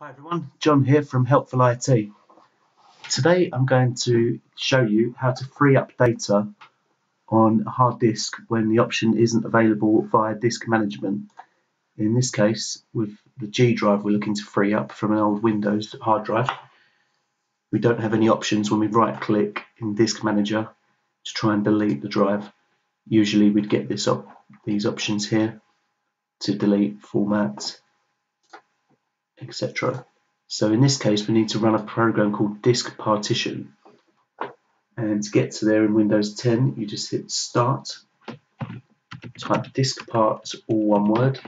Hi everyone, John here from Helpful IT. Today I'm going to show you how to free up data on a hard disk when the option isn't available via disk management. In this case, with the G drive we're looking to free up from an old Windows hard drive. We don't have any options when we right click in Disk Manager to try and delete the drive. Usually we'd get this op these options here to delete, format, etc. So in this case, we need to run a program called disk partition. And to get to there in Windows 10, you just hit start, type diskpart, all one word,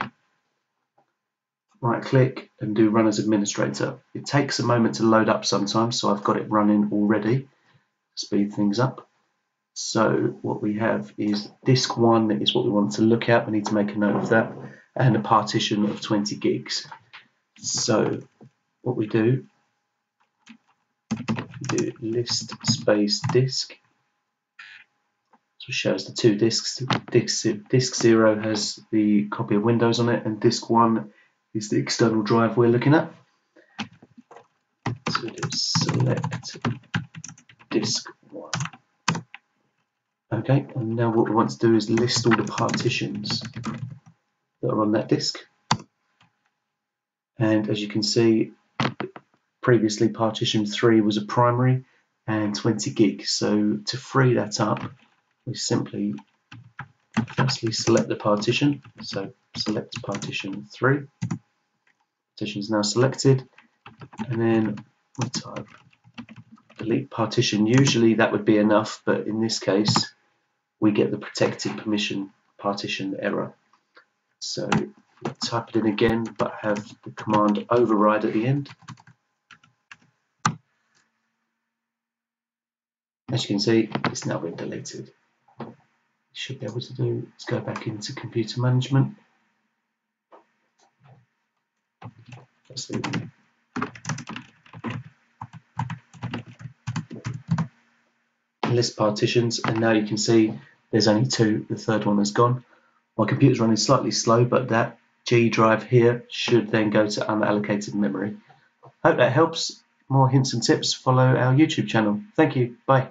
right click and do run as administrator. It takes a moment to load up sometimes, so I've got it running already, speed things up. So what we have is disk one is what we want to look at. We need to make a note of that and a partition of 20 gigs. So what we do, we do list space disk. So it shows the two disks. Disk, disk zero has the copy of Windows on it, and disk one is the external drive we're looking at. So we do select disk one. Okay, and now what we want to do is list all the partitions that are on that disk. And as you can see, previously partition 3 was a primary and 20 gig. So to free that up, we simply firstly select the partition. So select partition 3. Partition is now selected. And then we type delete partition. Usually that would be enough, but in this case, we get the protected permission partition error. So type it in again, but have the command override at the end. As you can see, it's now been deleted. Should be able to do is go back into computer management. List partitions, and now you can see there's only two. The third one has gone. My computer's running slightly slow, but that G drive here should then go to unallocated memory. Hope that helps. More hints and tips, follow our YouTube channel. Thank you. Bye.